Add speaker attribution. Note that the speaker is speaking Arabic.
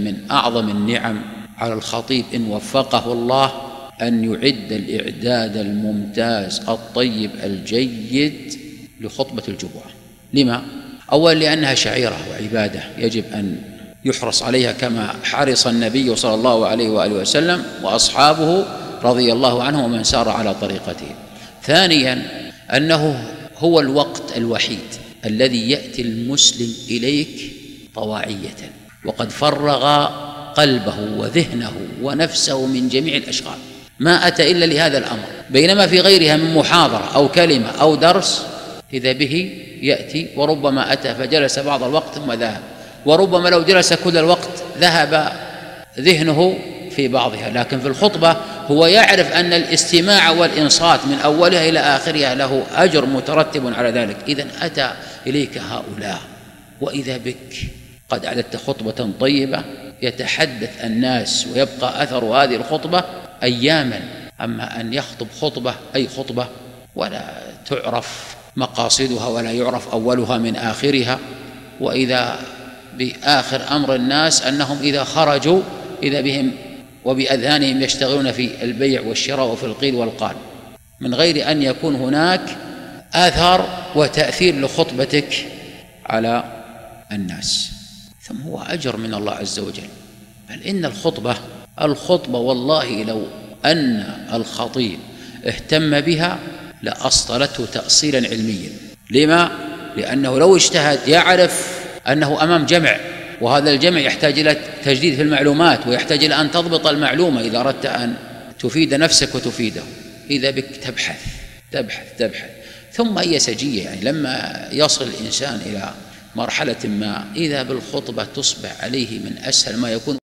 Speaker 1: من أعظم النعم على الخطيب إن وفقه الله أن يعد الإعداد الممتاز الطيب الجيد لخطبة الجمعة. لما؟ أولا لأنها شعيرة وعبادة يجب أن يحرص عليها كما حرص النبي صلى الله عليه وآله وسلم وأصحابه رضي الله عنهم ومن سار على طريقته. ثانيا أنه هو الوقت الوحيد الذي يأتي المسلم إليك طواعية. وقد فرغ قلبه وذهنه ونفسه من جميع الأشغال. ما أتى إلا لهذا الأمر. بينما في غيرها من محاضرة أو كلمة أو درس إذا به يأتي وربما أتى فجلس بعض الوقت ثم ذهب. وربما لو جلس كل الوقت ذهب ذهنه في بعضها. لكن في الخطبة هو يعرف أن الاستماع والإنصات من أولها إلى آخرها له أجر مترتب على ذلك. إذا أتى إليك هؤلاء. وإذا بك قد أعددت خطبة طيبة يتحدث الناس ويبقى أثر هذه الخطبة أياما. أما أن يخطب خطبة أي خطبة؟ ولا تعرف مقاصدها ولا يعرف أولها من آخرها. وإذا بآخر أمر الناس أنهم إذا خرجوا إذا بهم وبأذهانهم يشتغلون في البيع والشراء وفي القيل والقال. من غير أن يكون هناك آثار وتأثير لخطبتك على الناس. ثم هو أجر من الله عز وجل. بل إن الخطبة الخطبة والله لو أن الخطيب اهتم بها لأصطلته تأصيلا علميا. لما؟ لأنه لو اجتهد يعرف أنه أمام جمع وهذا الجمع يحتاج إلى تجديد في المعلومات ويحتاج إلى أن تضبط المعلومة إذا أردت أن تفيد نفسك وتفيده. إذا بك تبحث تبحث تبحث. ثم هي سجية يعني لما يصل الإنسان إلى مرحلة ما. إذا بالخطبة تصبح عليه من أسهل ما يكون